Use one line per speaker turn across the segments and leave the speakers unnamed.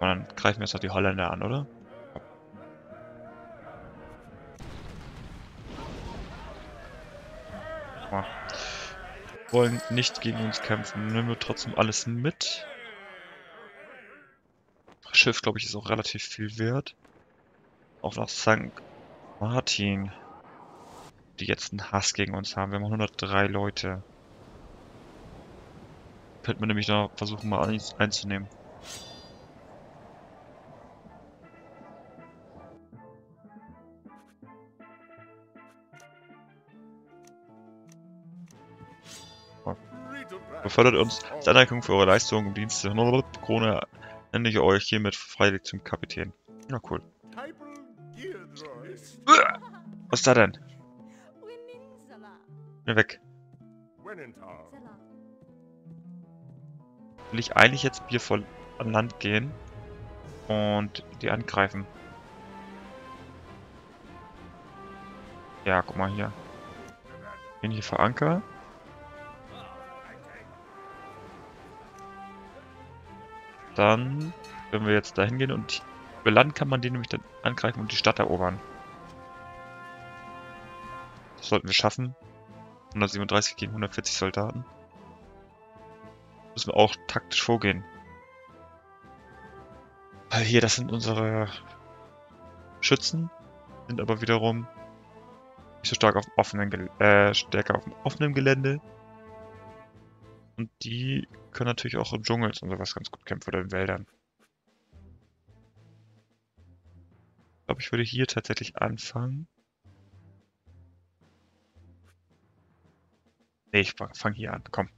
Und dann greifen wir jetzt noch die Holländer an, oder? Ja. Wollen nicht gegen uns kämpfen. Nehmen wir trotzdem alles mit. Schiff, glaube ich, ist auch relativ viel wert. Auch nach St. Martin. Die jetzt einen Hass gegen uns haben. Wir haben 103 Leute. Könnte man nämlich noch versuchen, mal einzunehmen. Befördert uns als Anerkennung für eure Leistungen und Dienste 100 Krone nenne ich euch hiermit freiwillig zum Kapitän. Na cool. Was ist da denn? Bin weg. Will ich eigentlich jetzt Bier voll an Land gehen und die angreifen? Ja, guck mal hier. Bin hier verankert. Dann, wenn wir jetzt dahin gehen und über Land kann man den nämlich dann angreifen und die Stadt erobern. Das sollten wir schaffen. 137 gegen 140 Soldaten. Müssen wir auch taktisch vorgehen. Weil hier, das sind unsere Schützen, sind aber wiederum nicht so stark auf offenen, äh, stärker auf dem offenen Gelände. Und die können natürlich auch im Dschungel und sowas ganz gut kämpfen oder in Wäldern. Ich glaube, ich würde hier tatsächlich anfangen. Ne, ich fange hier an. Komm.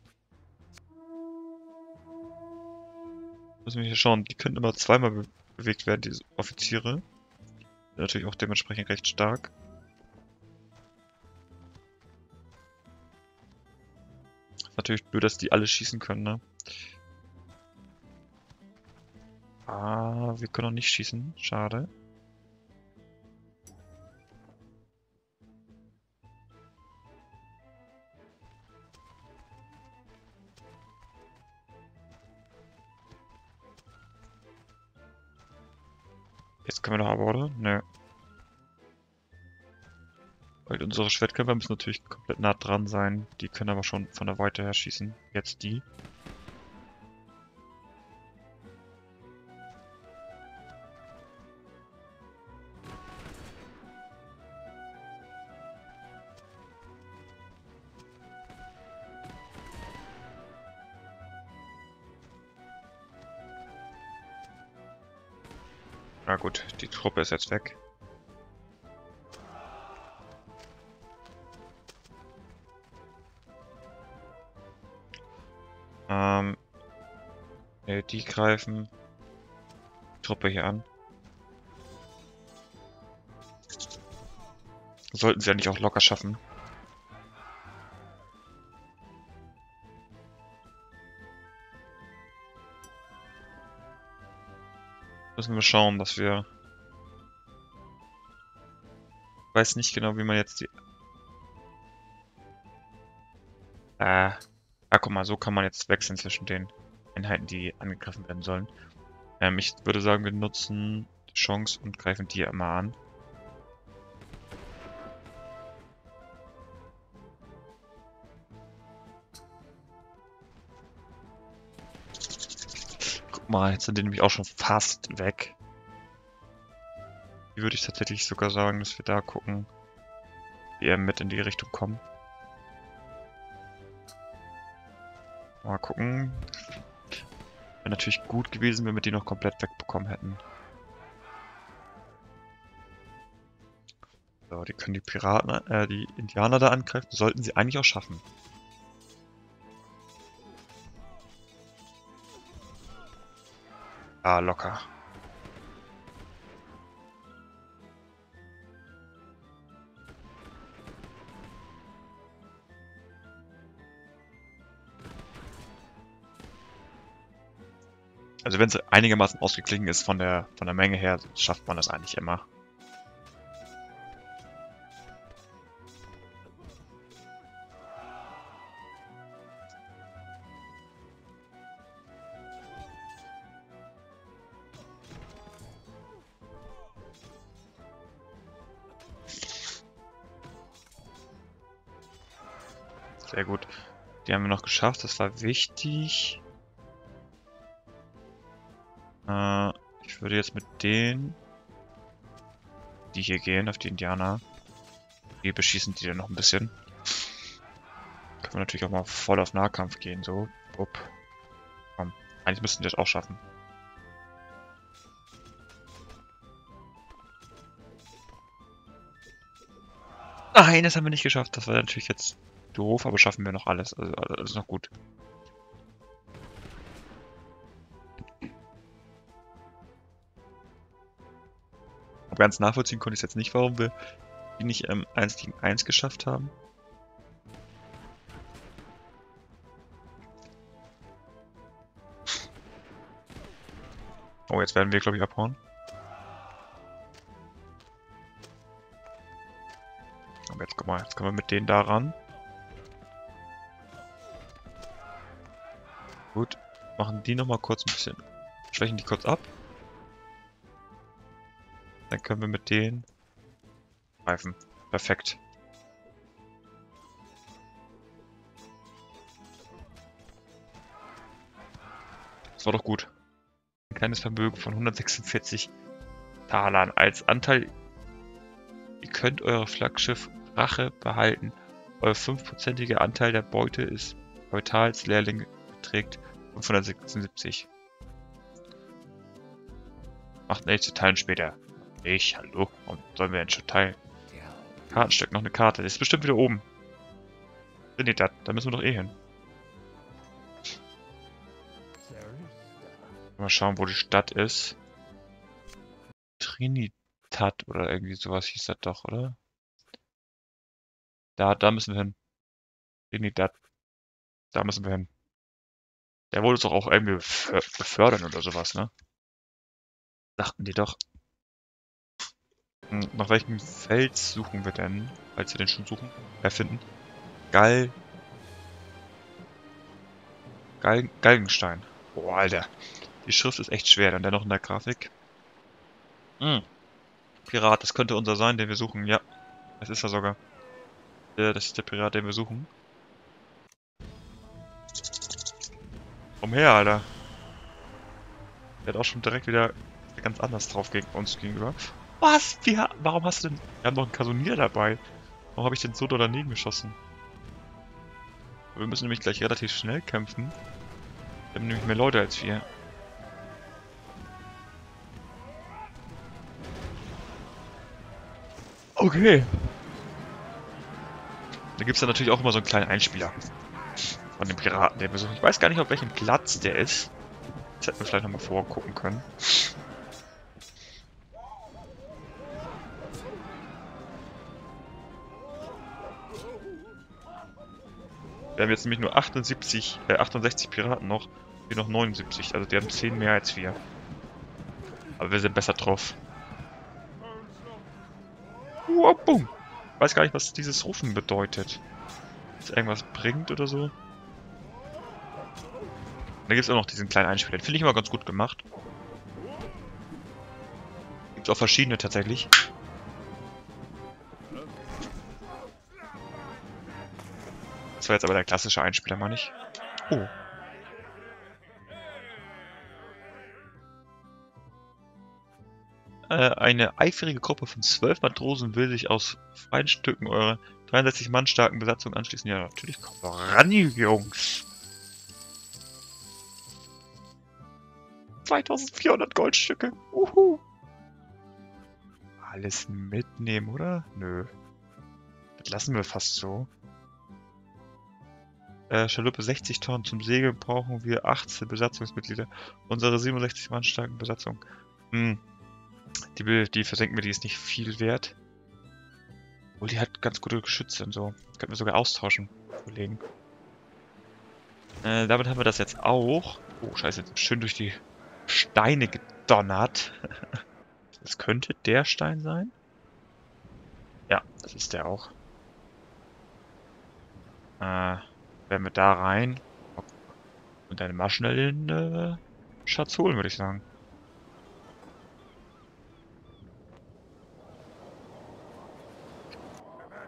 Müssen wir hier schauen. Die können immer zweimal be bewegt werden, diese Offiziere. Natürlich auch dementsprechend recht stark. Natürlich blöd, dass die alle schießen können, ne? Ah, wir können noch nicht schießen. Schade. Jetzt können wir noch aber, oder? Nö. Weil unsere Schwertkämpfer müssen natürlich komplett nah dran sein. Die können aber schon von der Weite her schießen. Jetzt die. Na gut, die Truppe ist jetzt weg. Die greifen die Truppe hier an. Sollten sie eigentlich auch locker schaffen. Müssen wir schauen, dass wir... Ich weiß nicht genau, wie man jetzt die... Äh... Ah, guck mal, so kann man jetzt wechseln zwischen den Einheiten, die angegriffen werden sollen. Ähm, ich würde sagen, wir nutzen die Chance und greifen die immer an. Guck mal, jetzt sind die nämlich auch schon fast weg. Hier würde ich tatsächlich sogar sagen, dass wir da gucken, wie er mit in die Richtung kommen. Mal gucken. Wäre natürlich gut gewesen, wenn wir die noch komplett wegbekommen hätten. So, die können die Piraten, äh, die Indianer da angreifen. Sollten sie eigentlich auch schaffen. Ah, locker. also wenn es einigermaßen ausgeglichen ist von der, von der Menge her, schafft man das eigentlich immer. Sehr gut. Die haben wir noch geschafft, das war wichtig. Äh, ich würde jetzt mit denen, die hier gehen, auf die Indianer, die beschießen die dann noch ein bisschen. Können wir natürlich auch mal voll auf Nahkampf gehen, so. Upp. Komm. Eigentlich müssten die das auch schaffen. Nein, das haben wir nicht geschafft. Das war natürlich jetzt doof, aber schaffen wir noch alles. Also alles noch gut. Ganz nachvollziehen konnte ich jetzt nicht, warum wir die nicht ähm, 1 gegen 1 geschafft haben. Oh, jetzt werden wir, glaube ich, abhauen. Aber jetzt, guck mal, jetzt können wir mit denen da ran. Gut, machen die nochmal kurz ein bisschen, schwächen die kurz ab. Dann können wir mit denen greifen. Perfekt. Das war doch gut. Ein kleines Vermögen von 146 Talern als Anteil. Ihr könnt euer Flaggschiff Rache behalten. Euer 5%iger Anteil der Beute ist Beutals Lehrling beträgt 576. Macht nächste Teilen später. Ich, hallo. Warum sollen wir denn schon teilen? Kartenstück, noch eine Karte. Das ist bestimmt wieder oben. Trinidad, da müssen wir doch eh hin. Mal schauen, wo die Stadt ist. Trinidad oder irgendwie sowas hieß das doch, oder? Da, da müssen wir hin. Trinidad. Da müssen wir hin. Der wollte es doch auch irgendwie befördern oder sowas, ne? Dachten die doch. Nach welchem Feld suchen wir denn? Falls wir den schon suchen, erfinden. Gall. Gal Galgenstein. Boah, Alter. Die Schrift ist echt schwer, dann dennoch in der Grafik. Hm. Pirat, das könnte unser sein, den wir suchen. Ja, das ist er sogar. Ja, das ist der Pirat, den wir suchen. Umher, Alter. Der hat auch schon direkt wieder ganz anders drauf gegen uns gegenüber. Was? Wie, warum hast du denn... Wir haben noch einen Kasonier dabei. Warum habe ich denn so doll daneben geschossen? Wir müssen nämlich gleich relativ schnell kämpfen. Wir haben nämlich mehr Leute als wir. Okay. Da gibt es dann natürlich auch immer so einen kleinen Einspieler. Von dem Piraten, den wir suchen. Ich weiß gar nicht, auf welchem Platz der ist. Das hätten wir vielleicht nochmal vorgucken können. Wir haben jetzt nämlich nur 78, äh, 68 Piraten noch. Wir noch 79, also die haben 10 mehr als wir. Aber wir sind besser drauf. Boom. Weiß gar nicht, was dieses Rufen bedeutet. Dass irgendwas bringt oder so. Da gibt es auch noch diesen kleinen Einspieler. Den finde ich immer ganz gut gemacht. Gibt auch verschiedene tatsächlich. War jetzt aber der klassische Einspieler, meine ich. Oh. Äh, eine eifrige Gruppe von zwölf Matrosen will sich aus freien Stücken eurer 63 Mann starken Besatzung anschließen. Ja, natürlich kommt ran, Jungs. 2400 Goldstücke. Uhu. Alles mitnehmen, oder? Nö. Das lassen wir fast so. Äh, Schaluppe 60 Tonnen. Zum Segeln brauchen wir 18 Besatzungsmitglieder. Unsere 67 Mann starken Besatzung. Hm. Die, die versenken wir, die ist nicht viel wert. Obwohl, die hat ganz gute Geschütze und so. Könnten wir sogar austauschen, Kollegen. Äh, damit haben wir das jetzt auch. Oh, scheiße, schön durch die Steine gedonnert. Das könnte der Stein sein. Ja, das ist der auch. Äh, wenn wir da rein und dann mal schnell den äh, Schatz holen, würde ich sagen.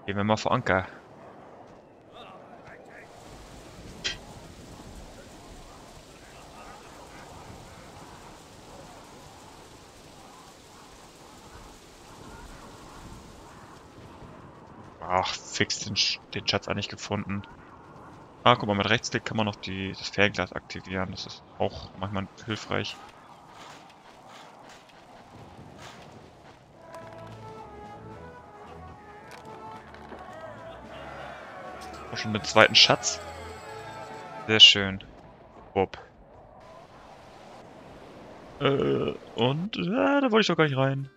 Gehen wir mal vor Anker. Ach, fix den, Sch den Schatz eigentlich gefunden. Ah, guck mal, mit Rechtsklick kann man noch die, das Fernglas aktivieren. Das ist auch manchmal hilfreich. Auch schon den zweiten Schatz. Sehr schön. Bob. Äh, und, ja, da wollte ich doch gar nicht rein.